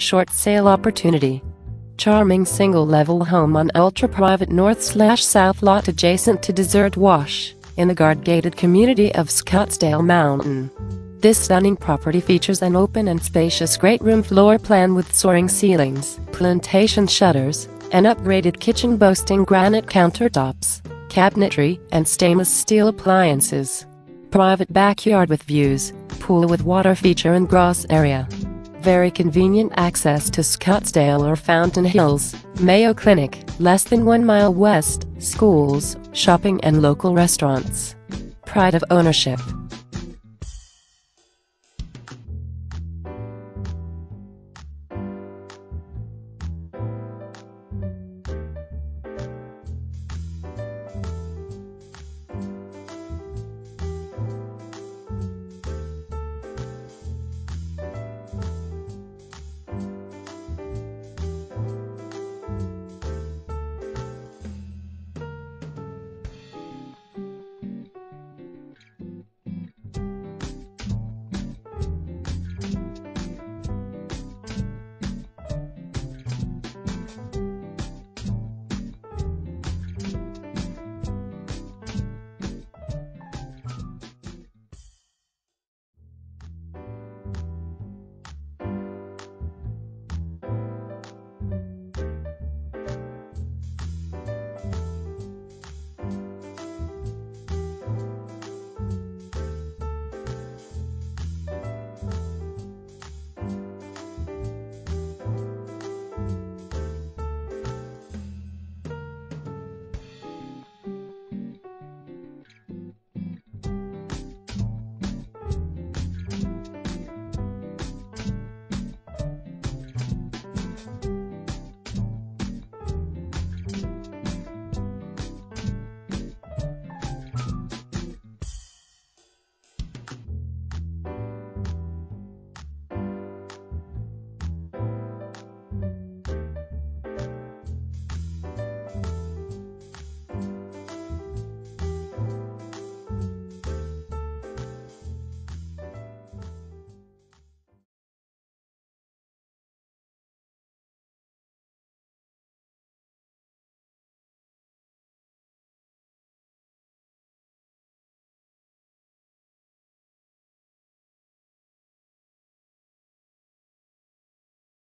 Short sale opportunity. Charming single-level home on ultra-private north-slash-south lot adjacent to Desert Wash, in the guard-gated community of Scottsdale Mountain. This stunning property features an open and spacious great room floor plan with soaring ceilings, plantation shutters, an upgraded kitchen boasting granite countertops, cabinetry, and stainless steel appliances. Private backyard with views, pool with water feature and grass area. Very convenient access to Scottsdale or Fountain Hills, Mayo Clinic, less than one mile west, schools, shopping and local restaurants. Pride of ownership.